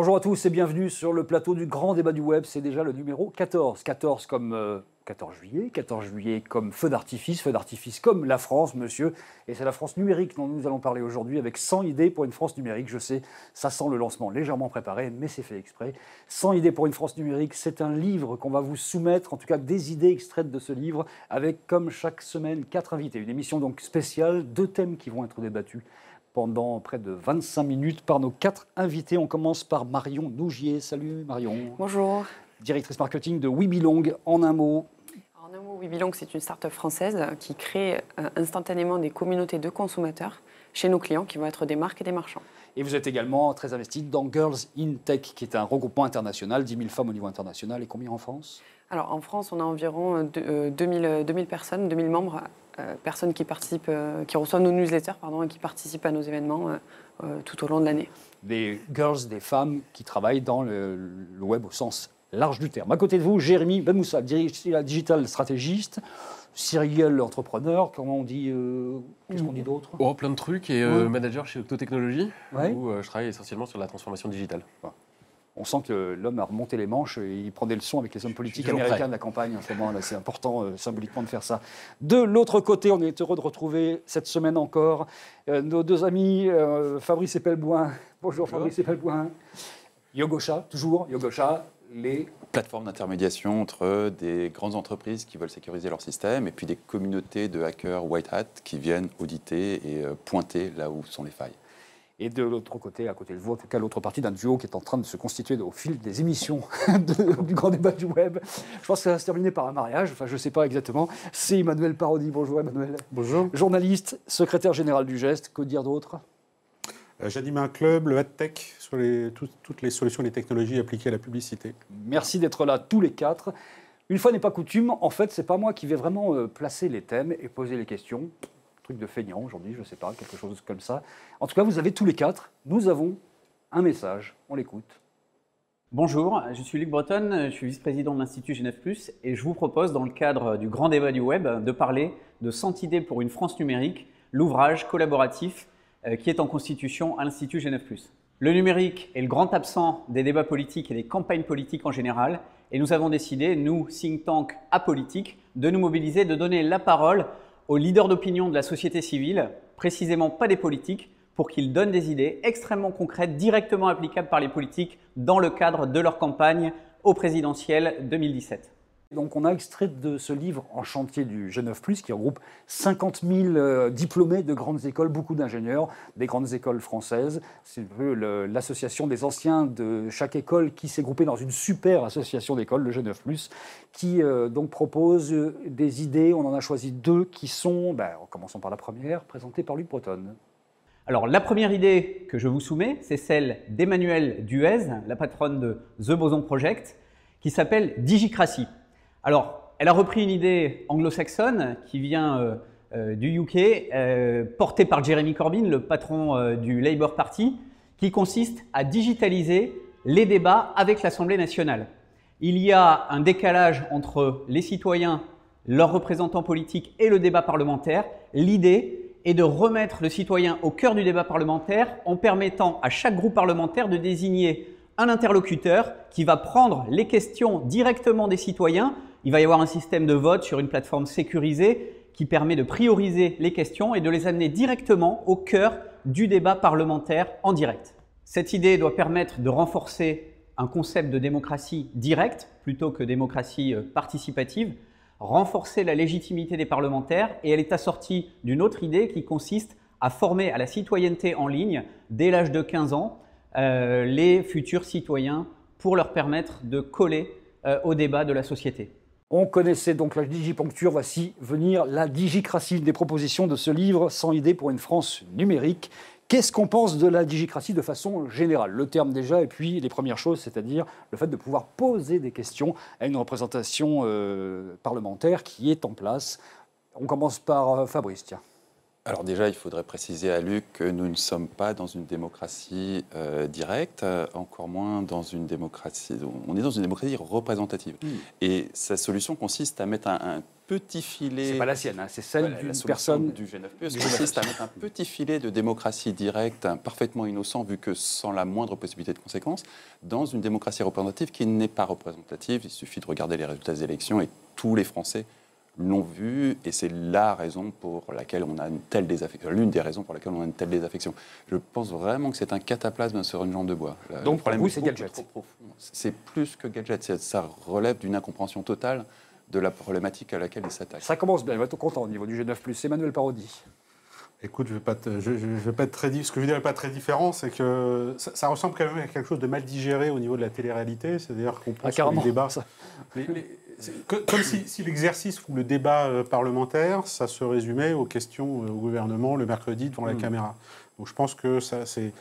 Bonjour à tous et bienvenue sur le plateau du grand débat du web. C'est déjà le numéro 14. 14 comme 14 euh, juillet, 14 juillet comme feu d'artifice, feu d'artifice comme la France, monsieur. Et c'est la France numérique dont nous allons parler aujourd'hui avec 100 idées pour une France numérique. Je sais, ça sent le lancement légèrement préparé, mais c'est fait exprès. 100 idées pour une France numérique, c'est un livre qu'on va vous soumettre, en tout cas des idées extraites de ce livre, avec comme chaque semaine quatre invités. Une émission donc spéciale, deux thèmes qui vont être débattus pendant près de 25 minutes par nos quatre invités. On commence par Marion Nougier. Salut Marion. Bonjour. Directrice marketing de WeBelong. En un mot, mot, WeBelong, c'est une start-up française qui crée euh, instantanément des communautés de consommateurs chez nos clients qui vont être des marques et des marchands. Et vous êtes également très investi dans Girls in Tech, qui est un regroupement international, 10 000 femmes au niveau international. Et combien en France? Alors en France, on a environ 2000, euh, 2000 euh, personnes, 2000 membres euh, personnes qui participent, euh, qui reçoivent nos newsletters pardon, et qui participent à nos événements euh, tout au long de l'année. Des girls, des femmes qui travaillent dans le, web au sens large du terme. À côté de vous, Jérémy Benmoussa, digital stratégiste. Cyril, entrepreneur, comment on dit Qu'est-ce qu'on dit d'autre? Oh, plein de trucs et manager chez Octotechnologie, où je travaille essentiellement sur la transformation digitale on sent que l'homme a remonté les manches et il prend des leçons avec les hommes politiques américains de la campagne en ce moment. C'est important euh, symboliquement de faire ça. De l'autre côté, on est heureux de retrouver cette semaine encore euh, nos deux amis euh, Fabrice Epelboin. Bonjour, Fabrice Epelboin. Yogosha, toujours Yogosha, les plateformes d'intermédiation entre des grandes entreprises qui veulent sécuriser leur système et puis des communautés de hackers white hat qui viennent auditer et pointer là où sont les failles. Et de l'autre côté, à côté de vous, en tout cas l'autre partie d'un duo qui est en train de se constituer au fil des émissions du grand débat du web. Je pense que ça va se terminer par un mariage, enfin je ne sais pas exactement. C'est Emmanuel Parodi. Bonjour Emmanuel. Bonjour. Journaliste, secrétaire général du Geste, que dire d'autre? euh, J'anime un club, le AdTech, sur les, toutes les solutions et les technologies appliquées à la publicité. Merci d'être là tous les quatre. Une fois n'est pas coutume, en fait, c'est pas moi qui vais vraiment euh, placer les thèmes et poser les questions de feignant aujourd'hui, je ne sais pas, quelque chose comme ça. En tout cas, vous avez tous les quatre, nous avons un message, on l'écoute. Bonjour, je suis Luc Breton, je suis vice-président de l'Institut G9+, et je vous propose, dans le cadre du grand débat du web, de parler de 100 idées pour une France numérique, l'ouvrage collaboratif euh, qui est en constitution à l'Institut G9+. Le numérique est le grand absent des débats politiques et des campagnes politiques en général, et nous avons décidé, nous, think tank apolitiques, de nous mobiliser, de donner la parole aux leaders d'opinion de la société civile, précisément pas des politiques, pour qu'ils donnent des idées extrêmement concrètes, directement applicables par les politiques dans le cadre de leur campagne au présidentiel 2017. Donc on a extrait de ce livre en chantier du G9+, qui regroupe 50 000 euh, diplômés de grandes écoles, beaucoup d'ingénieurs, des grandes écoles françaises. C'est l'association des anciens de chaque école qui s'est groupée dans une super association d'écoles, le G9+, qui euh, propose euh, des idées. On en a choisi deux qui sont, ben, en commençons par la première, présentée par Luc Breton. Alors la première idée que je vous soumets, c'est celle d'Emmanuel Duez, la patronne de The Boson Project, qui s'appelle Digicratie. Alors, elle a repris une idée anglo-saxonne qui vient euh, euh, du UK, euh, portée par Jeremy Corbyn, le patron du Labour Party, qui consiste à digitaliser les débats avec l'Assemblée nationale. Il y a un décalage entre les citoyens, leurs représentants politiques et le débat parlementaire. L'idée est de remettre le citoyen au cœur du débat parlementaire en permettant à chaque groupe parlementaire de désigner un interlocuteur qui va prendre les questions directement des citoyens il va y avoir un système de vote sur une plateforme sécurisée qui permet de prioriser les questions et de les amener directement au cœur du débat parlementaire en direct. Cette idée doit permettre de renforcer un concept de démocratie directe plutôt que démocratie euh, participative, renforcer la légitimité des parlementaires et elle est assortie d'une autre idée qui consiste à former à la citoyenneté en ligne dès l'âge de 15 ans euh, les futurs citoyens pour leur permettre de coller euh, au débat de la société. On connaissait donc la digiponcture, voici venir la digicratie des propositions de ce livre, sans idée pour une France numérique. Qu'est-ce qu'on pense de la digicratie de façon générale? Le terme déjà, et puis les premières choses, c'est-à-dire le fait de pouvoir poser des questions à une représentation euh, parlementaire qui est en place. On commence par euh, Fabrice, tiens. Alors déjà, il faudrait préciser à Luc que nous ne sommes pas dans une démocratie euh, directe, euh, encore moins dans une démocratie. On est dans une démocratie représentative. Hmm. Et sa solution consiste à mettre un, petit filet. C'est pas la sienne, hein, c'est celle d'une personne du G9+. consiste à mettre un petit filet de démocratie directe, parfaitement innocent, vu que sans la moindre possibilité de conséquence, dans une démocratie représentative qui n'est pas représentative. Il suffit de regarder les résultats des élections et tous les Français l'ont vu et c'est la raison pour laquelle on a une telle désaffection, l'une des raisons pour laquelle on a une telle désaffection. Je pense vraiment que c'est un cataplasme sur une jambe de bois. Donc pour vous, c'est gadget C'est plus que gadget, ça relève d'une incompréhension totale de la problématique à laquelle il s'attaque. Ça commence bien, il va être content au niveau du G9+. Emmanuel Parodi. Écoute, je ne vais, pas je, vais pas être très Ce que je dirais pas très différent, c'est que ça, ressemble quand même à quelque chose de mal digéré au niveau de la télé-réalité. C'est-à-dire qu'on pense ah, que les débats. Comme si, l'exercice ou le débat euh, parlementaire, ça se résumait aux questions euh, au gouvernement le mercredi devant la hmm. caméra. Donc je pense que ça, c'est.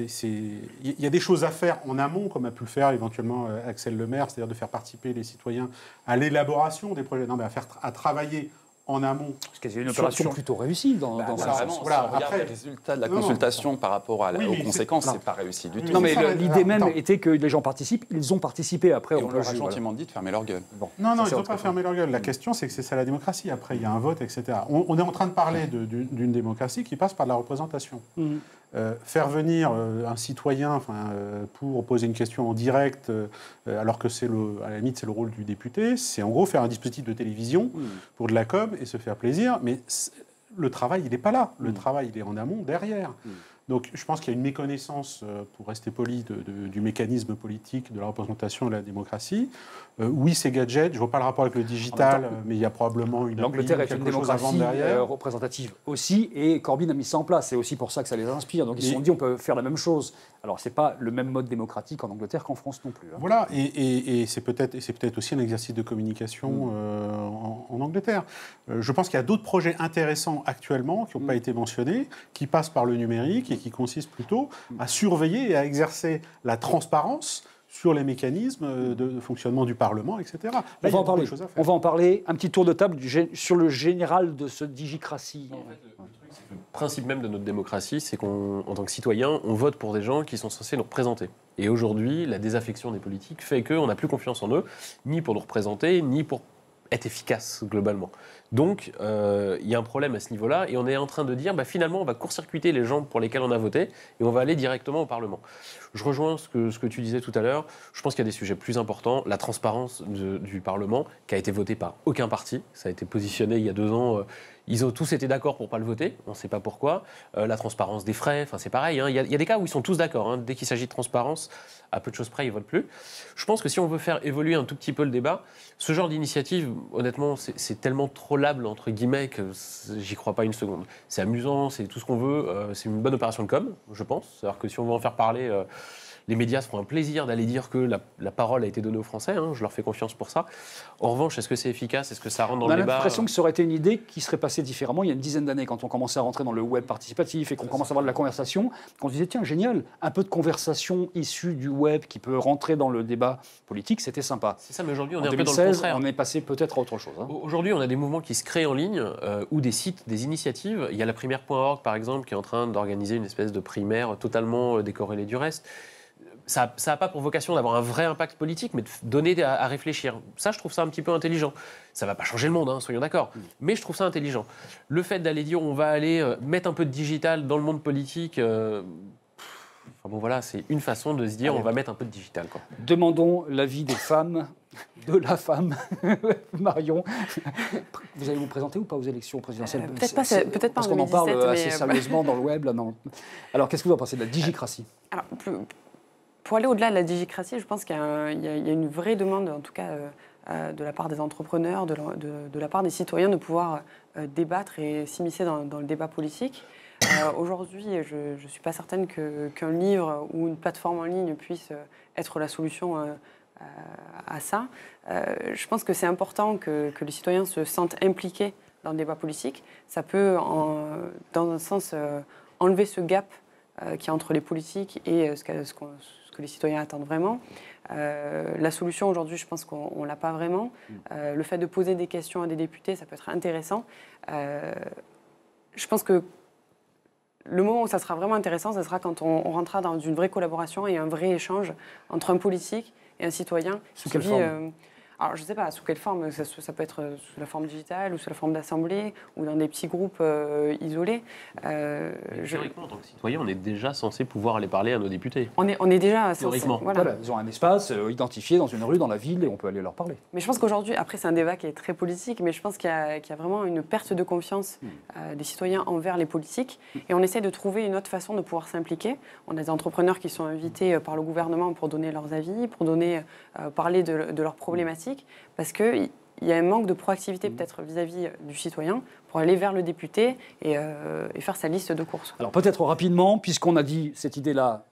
Il y a des choses à faire en amont, comme a pu le faire éventuellement euh, Axel Lemaire, c'est-à-dire de faire participer les citoyens à l'élaboration des projets, non, mais à, faire, à travailler en amont. Parce qu'il y a une opération plutôt réussie dans, bah, ça. Voilà, après, les résultats de la consultation par rapport à aux conséquences, c'est pas réussi du tout. Non, mais l'idée même était que les gens participent. Ils ont participé après. on, leur a gentiment dit de fermer leur gueule. non, non, ils n'ont pas fermé leur gueule. La question, c'est que c'est ça la démocratie. Après, il y a un vote, etc. On, est en train de parler d'une démocratie qui passe par la représentation. Mmh. Euh, faire venir euh, un citoyen enfin, euh, pour poser une question en direct, alors que c'est le, à la limite c'est le rôle du député, c'est en gros faire un dispositif de télévision mmh. pour de la com et se faire plaisir. Mais le travail, il n'est pas là. Le mmh. travail, il est en amont, derrière. Donc je pense qu'il y a une méconnaissance, euh, pour rester poli, du mécanisme politique, de la représentation de la démocratie. Euh, oui, c'est gadget, je vois pas le rapport avec le digital, mais il y a probablement une... L'Angleterre est une démocratie euh, représentative aussi, et Corbyn a mis ça en place. C'est aussi pour ça que ça les inspire. Donc ils se sont dit, on peut faire la même chose. Alors c'est pas le même mode démocratique en Angleterre qu'en France non plus. Hein. Voilà, et, c'est peut-être peut aussi un exercice de communication mm. en, Angleterre. je pense qu'il y a d'autres projets intéressants actuellement qui n'ont mm. pas été mentionnés, qui passent par le numérique qui consiste plutôt à surveiller et à exercer la transparence sur les mécanismes de fonctionnement du Parlement, etc. on, va en parler. on va en parler. Un petit tour de table sur le général de ce digicratie. le principe même de notre démocratie, c'est qu'en tant que citoyen, on vote pour des gens qui sont censés nous représenter. Et aujourd'hui, la désaffection des politiques fait qu'on n'a plus confiance en eux, ni pour nous représenter, ni pour être efficace globalement. Donc, euh, il y a un problème à ce niveau-là, et on est en train de dire, bah, finalement, on va court-circuiter les gens pour lesquels on a voté, et on va aller directement au Parlement. Je rejoins ce que, tu disais tout à l'heure. Je pense qu'il y a des sujets plus importants. La transparence du Parlement, qui a été voté par aucun parti. Ça a été positionné il y a deux ans. Euh, ils ont tous été d'accord pour pas le voter, on ne sait pas pourquoi. Euh, la transparence des frais, enfin c'est pareil. Hein. Il, y a, des cas où ils sont tous d'accord. Hein. Dès qu'il s'agit de transparence, à peu de choses près, ils votent plus. Je pense que si on veut faire évoluer un tout petit peu le débat, ce genre d'initiative, honnêtement, c'est tellement trollable entre guillemets que j'y crois pas une seconde. C'est amusant, c'est tout ce qu'on veut. Euh, c'est une bonne opération de com, je pense. C'est-à-dire que si on veut en faire parler. Euh, les médias se font un plaisir d'aller dire que la, parole a été donnée aux Français. Hein, je leur fais confiance pour ça. En revanche, est-ce que c'est efficace? Est-ce que ça rentre dans le débat? On a l'impression que ça aurait été une idée qui serait passée différemment il y a une dizaine d'années, quand on commençait à rentrer dans le web participatif et qu'on commence à avoir de la conversation. Qu'on se disait, tiens, génial, un peu de conversation issue du web qui peut rentrer dans le débat politique, c'était sympa. C'est ça, mais aujourd'hui, on est un peu dans le contraire. On est passé peut-être à autre chose. Hein. Aujourd'hui, on a des mouvements qui se créent en ligne euh, ou des sites, des initiatives. Il y a la primaire.org, par exemple, qui est en train d'organiser une espèce de primaire totalement euh, décorrélée du reste ça n'a pas pour vocation d'avoir un vrai impact politique, mais de donner à, réfléchir. Ça, je trouve ça un petit peu intelligent. Ça ne va pas changer le monde, hein, soyons d'accord. Mm. Mais je trouve ça intelligent. Le fait d'aller dire on va aller euh, mettre un peu de digital dans le monde politique, euh, enfin bon voilà, c'est une façon de se dire on va metêtre un peu de digital. Quoi. Demandons l'avis des femmes, de la femme, Marion. Vous allez vous présenter ou pas aux élections présidentielles? Euh, Peut-être pas, peut-être Parce qu'on en parle assez sérieusement dans le web. Là, non. Alors, qu'est-ce que vous en pensez de la digicratie? Alors, pour aller au-delà de la digicratie, je pense qu'il y, a une vraie demande, en tout cas euh, euh, de la part des entrepreneurs, de la, part des citoyens, de pouvoir euh, débattre et s'immiscer dans, le débat politique. Aujourd'hui, je ne suis pas certaine qu'un livre ou une plateforme en ligne puisse être la solution à ça. je pense que c'est important que, les citoyens se sentent impliqués dans le débat politique. Ça peut, dans un sens, enlever ce gap qui est entre les politiques et ce qu'on que les citoyens attendent vraiment. Euh, la solution aujourd'hui, je pense qu'on ne l'a pas vraiment. Euh, le fait de poser des questions à des députés, ça peut être intéressant. Euh, Je pense que le moment où ça sera vraiment intéressant, ce sera quand on, on rentrera dans une vraie collaboration et un vrai échange entre un politique et un citoyen. Sous quelle forme? Alors, je ne sais pas sous quelle forme, ça, ça peut être sous la forme digitale ou sous la forme d'assemblée ou dans des petits groupes euh, isolés. Euh, je- Théoriquement, en tant que citoyen, on est déjà censé pouvoir aller parler à nos députés. on, est, on est déjà censé- Théoriquement. voilà. Voilà, ils ont un espace euh, identifié dans une rue, dans la ville, et on peut aller leur parler. Mais je pense qu'aujourd'hui, après c'est un débat qui est très politique, mais je pense qu'il y, a- qu'il y a vraiment une perte de confiance euh, des citoyens envers les politiques. Et on essaie de trouver une autre façon de pouvoir s'impliquer. On a des entrepreneurs qui sont invités euh, par le gouvernement pour donner leurs avis, pour donner, euh, parler de, de leurs problématiques, parce qu'il y a un manque de proactivité peut-être vis-à-vis du citoyen pour aller vers le député et, euh, et faire sa liste de courses. Alors peut-être rapidement, puisqu'on a dit cette idée-là,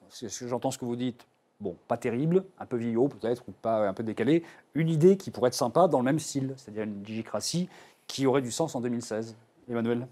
j'entends ce que vous dites, bon, pas terrible, un peu vieillot peut-être, ou pas un peu décalé, une idée qui pourrait être sympa dans le même style, c'est-à-dire une digicratie qui aurait du sens en 2016. Emmanuel?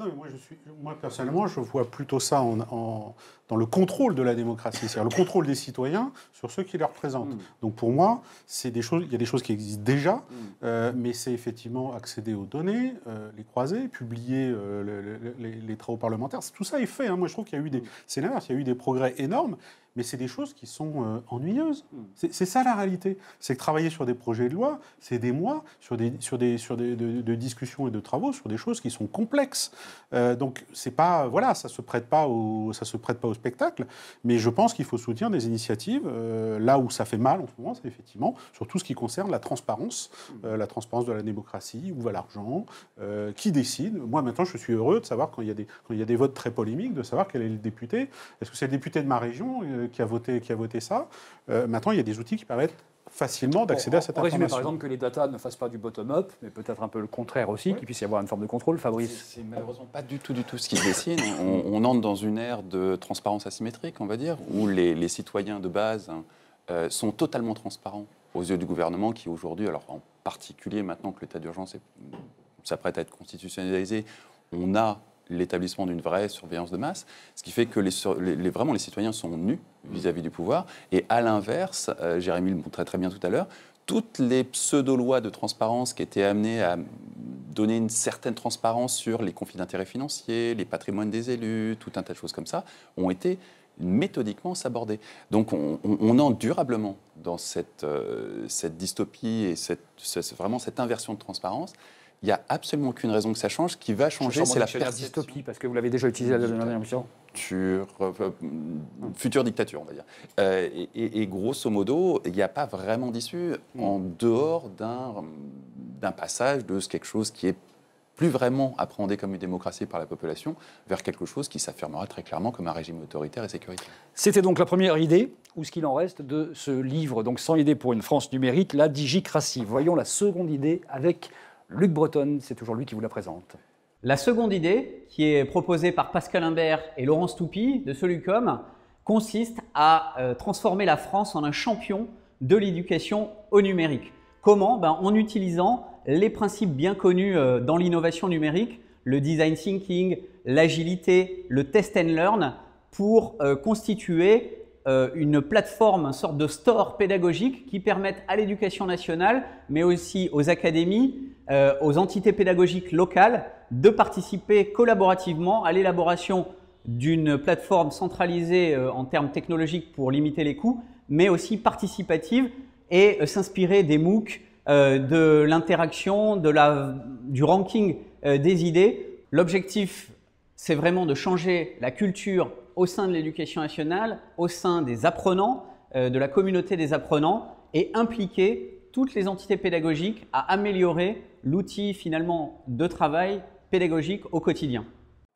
Ah non, mais moi, je suis, moi, personnellement, je vois plutôt ça en, en- dans le contrôle de la démocratie, c'est-à-dire le contrôle des citoyens sur ceux qui les représentent. Mm. Donc pour moi, c'est des choses, il y a des choses qui existent déjà, Mm. euh, mais c'est effectivement accéder aux données, euh, les croiser, publier euh, le- le- les, les travaux parlementaires. Tout ça est fait. hein. Moi, je trouve qu'il y a eu des, c'est l'inverse, il y a eu des progrès énormes, mais c'est des choses qui sont euh, ennuyeuses. Mm. C'est ça la réalité. C'est que travailler sur des projets de loi, c'est des mois sur des, sur des, sur des de, de discussions et de travaux sur des choses qui sont complexes. Euh, donc c'est pas, voilà, ça se prête pas au, ça se prête pas au spectacle. Mais je pense qu'il faut soutenir des initiatives euh, là où ça fait mal en ce moment, c'est effectivement sur tout ce qui concerne la transparence, euh, la transparence de la démocratie, où va l'argent, qui décide. Moi maintenant, je suis heureux de savoir quand il y a des quand il y a des votes très polémiques, de savoir quel est le député. Est-ce que c'est le député de ma région qui a voté qui a voté ça Euh, Maintenant, il y a des outils qui permettent facilement d'accéder à cette En résumé, information. par exemple, que les datas ne fassent pas du bottom-up, mais peut-être un peu le contraire aussi, qu'il puisse y avoir une forme de contrôle. C'est Fabrice c'est malheureusement pas du tout, du tout ce qui se dessine. On, on entre dans une ère de transparence asymétrique, on va dire, où les, les citoyens de base euh, sont totalement transparents aux yeux du gouvernement, qui aujourd'hui, alors en particulier maintenant que l'état d'urgence s'apprête à être constitutionnalisé, on a l'établissement d'une vraie surveillance de masse, ce qui fait que les, vraiment les citoyens sont nus vis-à-vis du pouvoir. Et à l'inverse, euh, Jérémy le montrait très bien tout à l'heure, toutes les pseudo-lois de transparence qui étaient amenées à donner une certaine transparence sur les conflits d'intérêts financiers, les patrimoines des élus, tout un tas de choses comme ça, ont été méthodiquement sabordées. Donc on, on- entre durablement dans cette, euh, cette dystopie et vraiment cette inversion de transparence. Il n'y a absolument aucune raison que ça change. Ce qui va changer, c'est la dystopie, parce que vous l'avez déjà utilisé la dernière émission. sur euh, euh, future dictature, on va dire. Euh, et, et- et grosso modo, il n'y a pas vraiment d'issue en dehors d'un d'un passage de quelque chose qui est plus vraiment appréhendé comme une démocratie par la population vers quelque chose qui s'affirmera très clairement comme un régime autoritaire et sécuritaire. C'était donc la première idée, ou ce qu'il en reste, de ce livre, donc 100 idées pour une France numérique, la digicratie. Voyons la seconde idée avec Luc Breton, c'est toujours lui qui vous la présente. La seconde idée, qui est proposée par Pascal Imbert et Laurence Toupy de Solucom, consiste à euh, transformer la France en un champion de l'éducation au numérique. Comment? Ben, En utilisant les principes bien connus euh, dans l'innovation numérique, le design thinking, l'agilité, le test and learn, pour euh, constituer une plateforme, une sorte de store pédagogique qui permette à l'éducation nationale, mais aussi aux académies, euh, aux entités pédagogiques locales, de participer collaborativement à l'élaboration d'une plateforme centralisée euh, en termes technologiques pour limiter les coûts, mais aussi participative et euh, s'inspirer des MOOC, euh, de l'interaction, du ranking euh, des idées. L'objectif, c'est vraiment de changer la culture au sein de l'éducation nationale, au sein des apprenants, euh, de la communauté des apprenants, et impliquer toutes les entités pédagogiques à améliorer l'outil finalement de travail pédagogique au quotidien.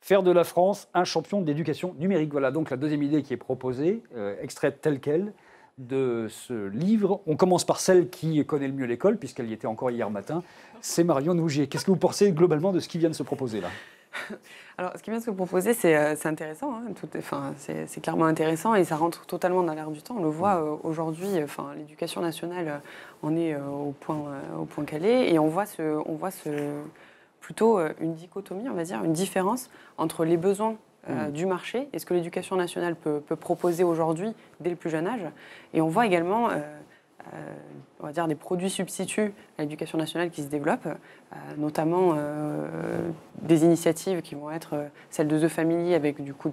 Faire de la France un champion d'éducation numérique. Voilà donc la deuxième idée qui est proposée, euh, extraite telle qu'elle de ce livre. On commence par celle qui connaît le mieux l'école, puisqu'elle y était encore hier matin. C'est Marion Nougier. Qu'est-ce que vous pensez globalement de ce qui vient de se proposer là? Alors, ce qui vient de se proposer, c'est euh, c'est intéressant. hein, enfin, c'est clairement intéressant et ça rentre totalement dans l'air du temps. On le voit euh, aujourd'hui. euh, Enfin, l'éducation nationale en est euh, au point euh, au point qu'elle est et on voit ce, on voit ce plutôt une dichotomie, on va dire, une différence entre les besoins euh, du marché et ce que l'éducation nationale peut, peut proposer aujourd'hui dès le plus jeune âge. Et on voit également euh, on va dire des produits substituts à l'éducation nationale qui se développent, euh, notamment euh, des initiatives qui vont être euh, celles de The Family avec, du coup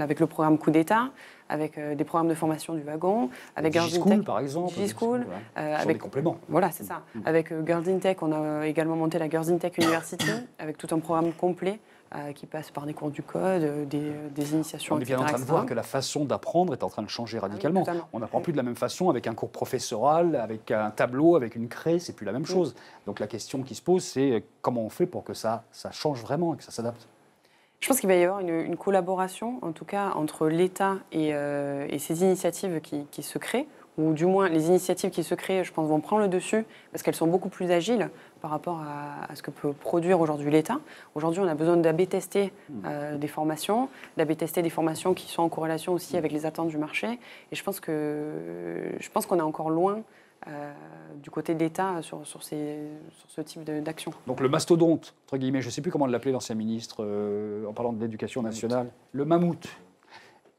avec le programme Coup d'État, avec euh, des programmes de formation du wagon, avec Girls in Tech, par exemple. Euh, Ce sont avec des compléments. voilà, c'est ça. Avec euh, Girls in Tech, on a également monté la Girls in Tech University, avec tout un programme complet euh, qui passe par des cours du code, euh, des, euh, des initiations, On est bien en train de voir que la façon d'apprendre est en train de changer radicalement. totalement. on n'apprend plus de la même façon avec un cours professoral, avec un tableau, avec une craie, c'est plus la même chose. Donc la question qui se pose, c'est euh, comment on fait pour que ça, ça change vraiment et que ça s'adapte? Je pense qu'il va y avoir une, une collaboration, en tout cas, entre l'État et, euh, et ces initiatives qui, qui se créent, ou du moins les initiatives qui se créent, je pense, vont prendre le dessus, parce qu'elles sont beaucoup plus agiles par rapport à, ce que peut produire aujourd'hui l'État. Aujourd'hui, on a besoin d'AB euh, des formations, d'AB des formations qui sont en corrélation aussi avec les attentes du marché. Et je pense que je qu'on est encore loin euh, du côté de l'État sur, sur, sur ce type d'action. Donc le mastodonte, entre guillemets, je ne sais plus comment l'appelait l'ancien ministre euh, en parlant de l'éducation nationale, le mammouth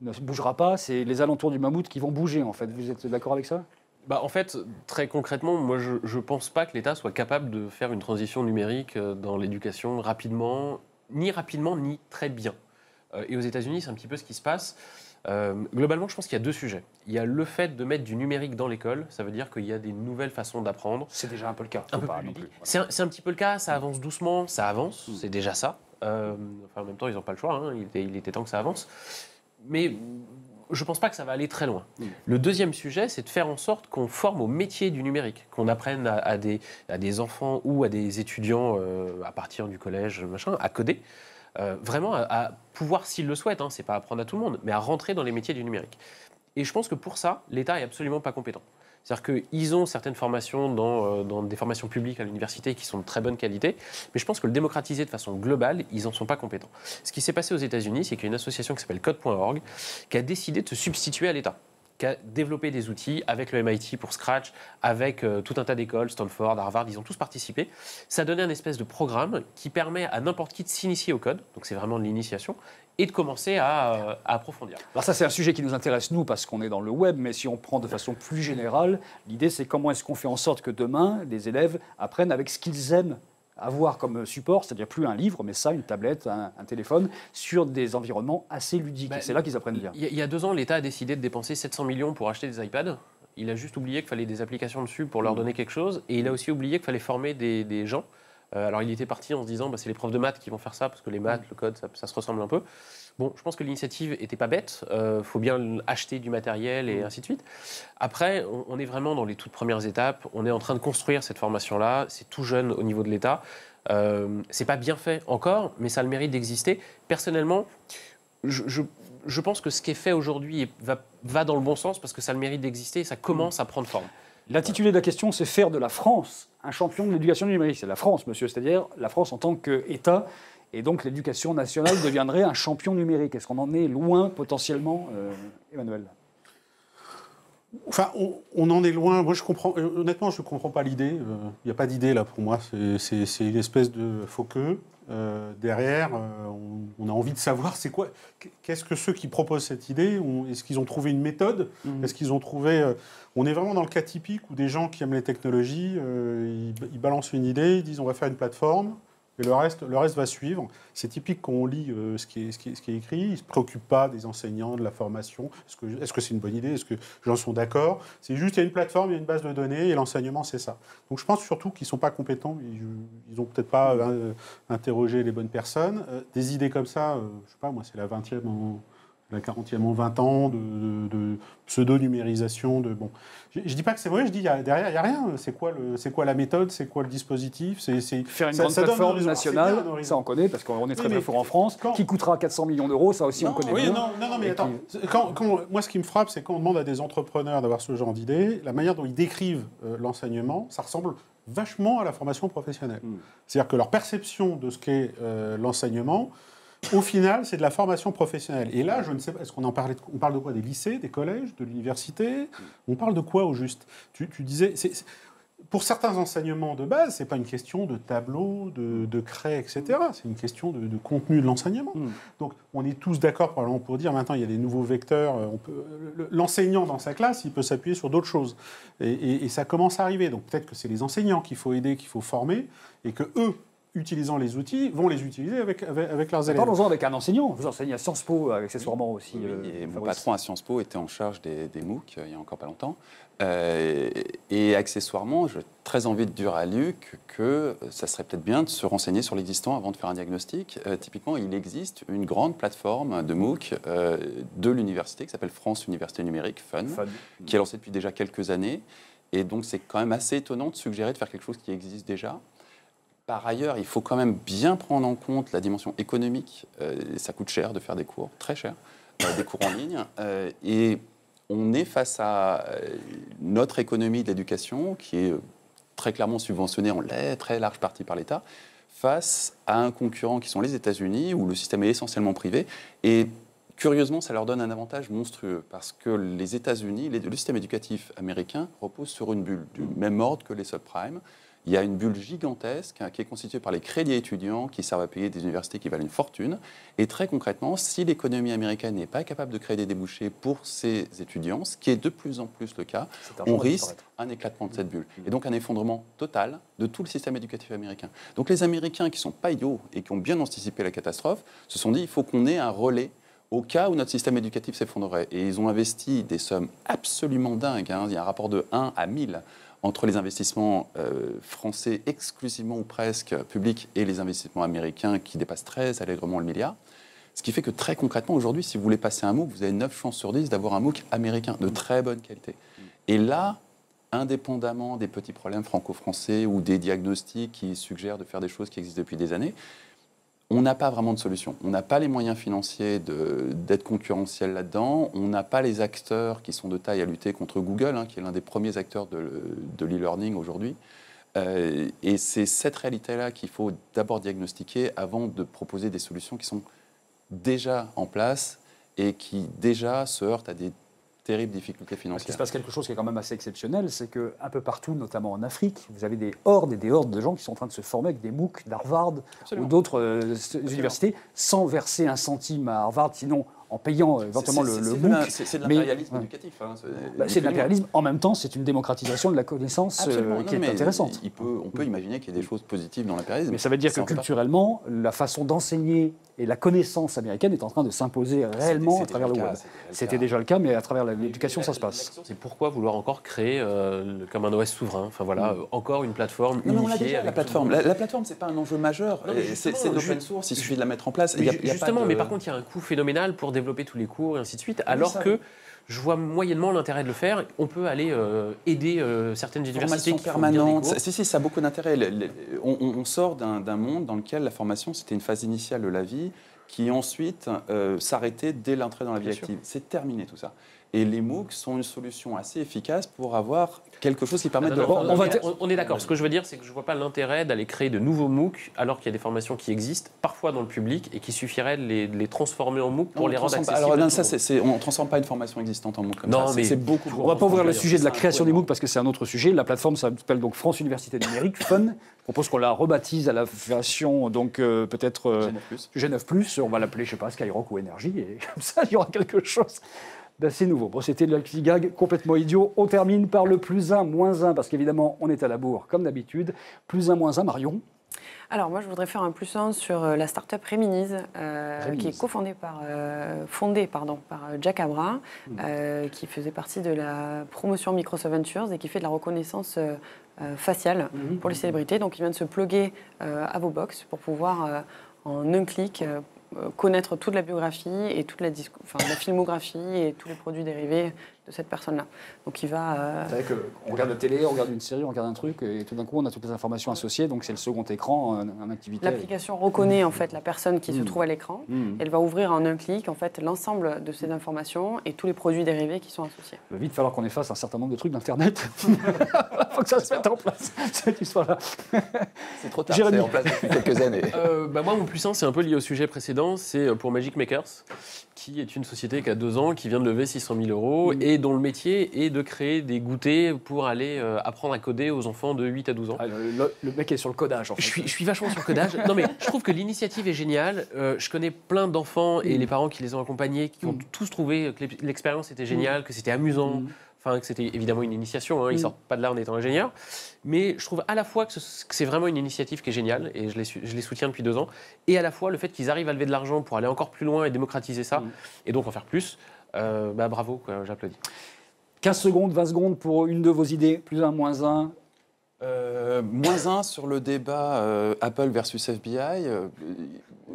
ne bougera pas, c'est les alentours du mammouth qui vont bouger en fait. Vous êtes d'accord avec ça? Bah, en fait, très concrètement, moi, je ne pense pas que l'État soit capable de faire une transition numérique euh, dans l'éducation rapidement, ni rapidement, ni très bien. Euh, Et aux États-Unis, c'est un petit peu ce qui se passe. Euh, globalement, je pense qu'il y a deux sujets. Il y a le fait de mettre du numérique dans l'école, ça veut dire qu'il y a des nouvelles façons d'apprendre. C'est déjà un peu le cas. Un peu pas plus plus. C'est un, petit peu le cas, ça avance doucement, ça avance, c'est déjà ça. Euh, enfin, en même temps, ils n'ont pas le choix, hein, il, était, il était temps que ça avance. Mais je ne pense pas que ça va aller très loin. Le deuxième sujet, c'est de faire en sorte qu'on forme au métier du numérique, qu'on apprenne à, des, enfants ou à des étudiants euh, à partir du collège, machin, à coder. Euh, vraiment à, à pouvoir, s'ils le souhaitent, hein, c'est pas apprendre à tout le monde, mais à rentrer dans les métiers du numérique. Et je pense que pour ça, l'État est absolument pas compétent. C'est-à-dire qu'ils ont certaines formations dans, euh, dans des formations publiques à l'université qui sont de très bonne qualité, mais je pense que le démocratiser de façon globale, ils n'en sont pas compétents. Ce qui s'est passé aux États-Unis, c'est qu'il y a une association qui s'appelle Code.org qui a décidé de se substituer à l'État qui a développé des outils avec le MIT pour Scratch, avec euh, tout un tas d'écoles, Stanford, Harvard, ils ont tous participé. Ça a donné un espèce de programme qui permet à n'importe qui de s'initier au code, donc c'est vraiment de l'initiation, et de commencer à, euh, à approfondir. Alors ça, c'est un sujet qui nous intéresse, nous, parce qu'on est dans le web, mais si on prend de façon plus générale, l'idée, c'est comment est-ce qu'on fait en sorte que demain, des élèves apprennent avec ce qu'ils aiment avoir comme support, c'est-à-dire plus un livre, mais ça, une tablette, un, un téléphone, sur des environnements assez ludiques. Et c'est là qu'ils apprennent bien. Il y, a, il y a deux ans, l'État a décidé de dépenser 700 millions pour acheter des iPads. Il a juste oublié qu'il fallait des applications dessus pour leur donner quelque chose. Et il a aussi oublié qu'il fallait former des, des gens. Euh, alors il était parti en se disant, bah, c'est les profs de maths qui vont faire ça, parce que les maths, le code, ça, ça se ressemble un peu. Bon, je pense que l'initiative n'était pas bête. Il faut bien acheter du matériel et ainsi de suite. Après, on, on est vraiment dans les toutes premières étapes. On est en train de construire cette formation-là. C'est tout jeune au niveau de l'État. Euh, c'est pas bien fait encore, mais ça a le mérite d'exister. Personnellement, je, je- je pense que ce qui est fait aujourd'hui va, va dans le bon sens parce que ça a le mérite d'exister et ça commence à prendre forme. L'intitulé de la question, c'est faire de la France un champion de l'éducation numérique. C'est la France, monsieur, c'est-à-dire la France en tant qu'État. Et donc l'éducation nationale deviendrait un champion numérique. Est-ce qu'on en est loin potentiellement, euh, Emmanuel? Enfin, on, en est loin. Moi, je comprends. euh, Honnêtement, je ne comprends pas l'idée. Euh, Il n'y a pas d'idée là pour moi. C'est- une espèce de faux queue. Euh, derrière, euh, on, on a envie de savoir c'est quoi. Qu'est-ce que ceux qui proposent cette idée ont- Est-ce qu'ils ont trouvé une méthode? Est-ce qu'ils ont trouvé euh, On est vraiment dans le cas typique où des gens qui aiment les technologies, ils, ils balancent une idée, ils disent on va faire une plateforme. Et le reste, le reste va suivre. C'est typique quand on lit euh, ce, qui est, écrit. Ils ne se préoccupent pas des enseignants, de la formation. Est-ce que c'est une bonne idée? Est-ce que les gens sont d'accord? C'est juste, il y a une plateforme, il y a une base de données, et l'enseignement, c'est ça. Donc je pense surtout qu'ils ne sont pas compétents. Ils n'ont peut-être pas euh, interrogé les bonnes personnes. Euh, des idées comme ça, je sais pas, moi, c'est la 20e en la 40e en 20 ans de, de- de pseudo-numérisation. De, bon. Je ne dis pas que c'est vrai, je dis y a- derrière, il n'y a rien. C'est quoi, le- c'est quoi la méthode C'est quoi le dispositif c'est, Faire une ça- grande ça plateforme nationale, bien, ça on connaît parce qu'on est très Oui, très fort en France, quand- qui coûtera 400 millions d'euros, ça aussi on connaît oui, bien. non, non, non, mais attends. Quand, quand- moi, ce qui me frappe, c'est quand on demande à des entrepreneurs d'avoir ce genre d'idée, la manière dont ils décrivent euh, l'enseignement, ça ressemble vachement à la formation professionnelle. Mm. C'est-à-dire que leur perception de ce qu'est euh, l'enseignement, au final, c'est de la formation professionnelle. Et là, je ne sais pas, est-ce qu'on en parlait de, on parle de quoi? Des lycées, des collèges, de l'université? On parle de quoi au juste? Tu, tu disais, pour certains enseignements de base, c'est pas une question de tableau, de, de craie, etc. C'est une question de, de contenu de l'enseignement. Mm. Donc, on est tous d'accord probablement pour dire maintenant il y a des nouveaux vecteurs. euh, le- l'enseignant dans sa classe, il peut s'appuyer sur d'autres choses, et, et- et ça commence à arriver. Donc, peut-être que c'est les enseignants qu'il faut aider, qu'il faut former, et que eux, utilisant les outils, vont les utiliser avec, avec, avec leurs élèves. Parlons-en avec un enseignant. Vous enseignez à Sciences Po, accessoirement aussi. Oui, euh, et mon patron à Sciences Po était en charge des, des MOOC euh, il y a encore pas longtemps. Euh, et accessoirement, j'ai très envie de dire à Luc que ça serait peut-être bien de se renseigner sur l'existant avant de faire un diagnostic. Euh, typiquement, il existe une grande plateforme de MOOC euh, de l'université qui s'appelle France Université Numérique, FUN, Fun. qui est lancée depuis déjà quelques années. Et donc, c'est quand même assez étonnant de suggérer de faire quelque chose qui existe déjà. Par ailleurs, il faut quand même bien prendre en compte la dimension économique. Euh, ça coûte cher de faire des cours, très cher, euh, des cours en ligne. Euh, et on est face à notre économie de l'éducation, qui est très clairement subventionnée en très large partie par l'État, face à un concurrent qui sont les États-Unis, où le système est essentiellement privé. Et curieusement, ça leur donne un avantage monstrueux, parce que les États-Unis, le système éducatif américain repose sur une bulle du même ordre que les subprimes. Il y a une bulle gigantesque hein, qui est constituée par les crédits étudiants qui servent à payer des universités qui valent une fortune. Et très concrètement, si l'économie américaine n'est pas capable de créer des débouchés pour ses étudiants, ce qui est de plus en plus le cas, on risque un éclatement de cette bulle. Et donc un effondrement total de tout le système éducatif américain. Donc les Américains qui ne sont pas idiots et qui ont bien anticipé la catastrophe se sont dit il faut qu'on ait un relais au cas où notre système éducatif s'effondrerait. Et ils ont investi des sommes absolument dingues. hein. Il y a un rapport de 1 à 1000 entre les investissements euh, français exclusivement ou presque publics et les investissements américains qui dépassent très allègrement le milliard. Ce qui fait que très concrètement, aujourd'hui, si vous voulez passer un MOOC, vous avez 9 chances sur 10 d'avoir un MOOC américain de très bonne qualité. Et là, indépendamment des petits problèmes franco-français ou des diagnostics qui suggèrent de faire des choses qui existent depuis des années, on n'a pas vraiment de solution. On n'a pas les moyens financiers d'être concurrentiel là-dedans. On n'a pas les acteurs qui sont de taille à lutter contre Google, hein, qui est l'un des premiers acteurs de, de l'e-learning aujourd'hui. Euh, et c'est cette réalité-là qu'il faut d'abord diagnostiquer avant de proposer des solutions qui sont déjà en place et qui déjà se heurtent à des terribles difficultés Parce qu'il se financières. passe quelque chose qui est quand même assez exceptionnel, c'est qu'un peu partout, notamment en Afrique, vous avez des hordes et des hordes de gens qui sont en train de se former avec des MOOC d'Harvard ou d'autres euh, universités, sans verser un centime à Harvard, sinon en payant euh, éventuellement le, MOOC. C'est de mais- l'impérialisme éducatif. hein, c'est- Bah, c'est de l'impérialisme. En même temps, c'est une démocratisation de la connaissance euh, qui Non, est intéressante. il peut- on peut imaginer qu'il y ait des choses positives dans l'impérialisme. Mais ça veut dire que culturellement, la façon d'enseigner et la connaissance américaine est en train de s'imposer réellement à travers le web. c'était déjà le cas. mais à travers l'éducation, ça se passe. C'est pourquoi vouloir encore créer euh, comme un OS souverain? Enfin voilà, euh, encore une plateforme Non, mais on l'a unifiée déjà, la plateforme. La, la plateforme, c'est pas un enjeu majeur. Non, C'est ju- l'open source, il suffit de la mettre en place. Mais Il y a- ju- il y a pas justement, de- mais par contre, il y a un coût phénoménal pour développer tous les cours et ainsi de suite, alors ça, que je vois moyennement l'intérêt de le faire. On peut aller euh, aider euh, certaines universités qui permanente. Si, si, ça a beaucoup d'intérêt. On, sort d'un monde dans lequel la formation, c'était une phase initiale de la vie qui ensuite euh, s'arrêtait dès l'entrée dans la vie Bien active. C'est terminé tout ça. Et les MOOC sont une solution assez efficace pour avoir quelque chose qui permette Non, de non, on va on- est d'accord. Ce que je veux dire, c'est que je ne vois pas l'intérêt d'aller créer de nouveaux MOOC alors qu'il y a des formations qui existent, parfois dans le public, et qui suffirait de les, de les transformer en MOOC pour On les rendre accessibles. Alors, non, ça, on ne transforme pas une formation existante en MOOC comme Non, ça. Mais- C'est beaucoup. On va pas ouvrir le sujet de la création des. MOOC parce que c'est un autre sujet. La plateforme s'appelle donc France Université Numérique, Fun. Je propose qu'on la rebaptise à la version donc euh, peut-être euh, G9+. G9+, on va l'appeler, je sais pas, Skyrock ou Énergie, et comme ça, il y aura quelque chose d'assez nouveau. Bon, c'était le petit gag complètement idiot. On termine par le plus 1, moins 1, parce qu'évidemment, on est à la bourre, comme d'habitude. Plus 1, moins 1, Marion. Alors moi, je voudrais faire un plus 1 sur euh, la start-up Reminiz, euh, qui est cofondée par, euh, fondée pardon, par Jack Abra, euh, qui faisait partie de la promotion Microsoft Ventures et qui fait de la reconnaissance euh, euh, faciale pour les célébrités. Donc il vient de se plugger euh, à vos box pour pouvoir, en un clic, connaître toute la biographie et toute la, la filmographie et tous les produits dérivés de cette personne-là. Donc il va... euh, Vous savez qu'on regarde la télé, on regarde une série, on regarde un truc, et tout d'un coup, on a toutes les informations associées, donc c'est le second écran en, en activité. L'application reconnaît en fait la personne qui se Mm. trouve à l'écran. Hmm. Elle va ouvrir en un clic en fait l'ensemble de ces informations et tous les produits dérivés qui sont associés. Il va vite falloir qu'on efface un certain nombre de trucs d'Internet. Il faut que ça se mette en place, cette histoire-là. C'est trop tard, c'est en place depuis quelques années. Euh, bah, moi, mon 1, c'est un peu lié au sujet précédent. C'est euh, pour Magic Makers, qui est une société qui a deux ans, qui vient de lever 600 000 euros et dont le métier est de créer des goûters pour aller euh, apprendre à coder aux enfants de 8 à 12 ans. Ah, le, le- le mec est sur le codage, en fait. Je suis, je suis vachement sur le codage. Non, mais je trouve que l'initiative est géniale. Euh, je connais plein d'enfants et Mm. les parents qui les ont accompagnés qui ont Mm. tous trouvé que l'ex- l'expérience était géniale, que c'était amusant. Mm. Enfin, que c'était évidemment une initiation. Hein, ils Mm. sortent pas de là en étant ingénieurs. Mais je trouve à la fois que ce- que c'est vraiment une initiative qui est géniale et je les, su- je les soutiens depuis deux ans. Et à la fois le fait qu'ils arrivent à lever de l'argent pour aller encore plus loin et démocratiser ça Mm. et donc en faire plus. Euh, bah, bravo, j'applaudis. 15 secondes, 20 secondes pour une de vos idées, plus un, moins un. Euh, moins un sur le débat euh, Apple versus FBI. Euh,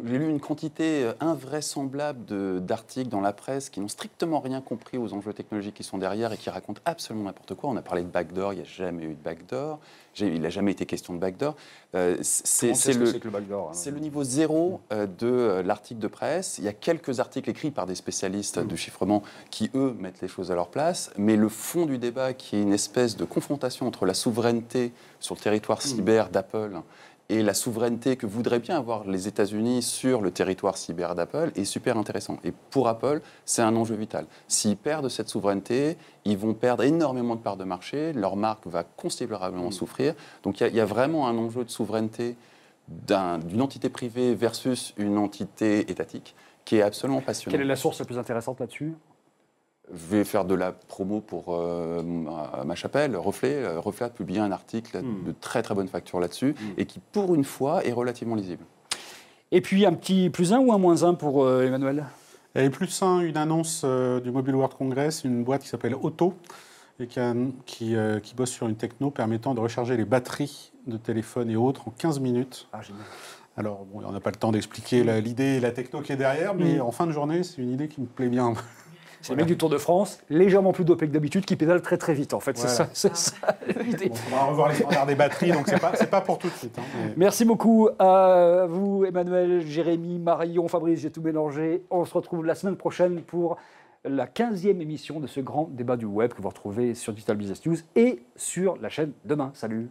J'ai lu une quantité invraisemblable d'articles dans la presse qui n'ont strictement rien compris aux enjeux technologiques qui sont derrière et qui racontent absolument n'importe quoi. On a parlé de backdoor, il n'y a jamais eu de backdoor. Il n'a jamais été question de backdoor. Euh, c'est le, le hein c'est le niveau zéro euh, de euh, l'article de presse. Il y a quelques articles écrits par des spécialistes du chiffrement qui, eux, mettent les choses à leur place. Mais le fond du débat, qui est une espèce de confrontation entre la souveraineté sur le territoire cyber d'Apple et la souveraineté que voudraient bien avoir les États-Unis sur le territoire cyber d'Apple, est super intéressant. Et pour Apple, c'est un enjeu vital. S'ils perdent cette souveraineté, ils vont perdre énormément de parts de marché, leur marque va considérablement souffrir. Donc il y a- il y, a vraiment un enjeu de souveraineté d'un- d'une entité privée versus une entité étatique qui est absolument passionnant. Quelle est la source la plus intéressante là-dessus? Je vais faire de la promo pour euh, ma, ma chapelle. Reflet, euh, Reflet a publié un article Hmm. de très très bonne facture là-dessus et qui, pour une fois, est relativement lisible. Et puis un petit plus un ou un moins un pour euh, Emmanuel? Et plus un, une annonce euh, du Mobile World Congress, une boîte qui s'appelle Auto et qui, a- qui, euh, qui bosse sur une techno permettant de recharger les batteries de téléphone et autres en 15 minutes. Ah, génial. Alors, bon, on n'a pas le temps d'expliquer l'idée et la techno qui est derrière, mais Mm. en fin de journée, c'est une idée qui me plaît bien. C'est le mec du Tour de France, légèrement plus dopé que d'habitude, qui pédale très très vite en fait. C'est Voilà. ça, c'est ça l'idée. Bon, on va revoir les standards des batteries, donc c'est pas, c'est pas pour tout de suite. hein, mais- Merci beaucoup à vous, Emmanuel, Jérémy, Marion, Fabrice, j'ai tout mélangé. On se retrouve la semaine prochaine pour la 15e émission de ce grand débat du web que vous retrouvez sur Digital Business News et sur la chaîne demain. Salut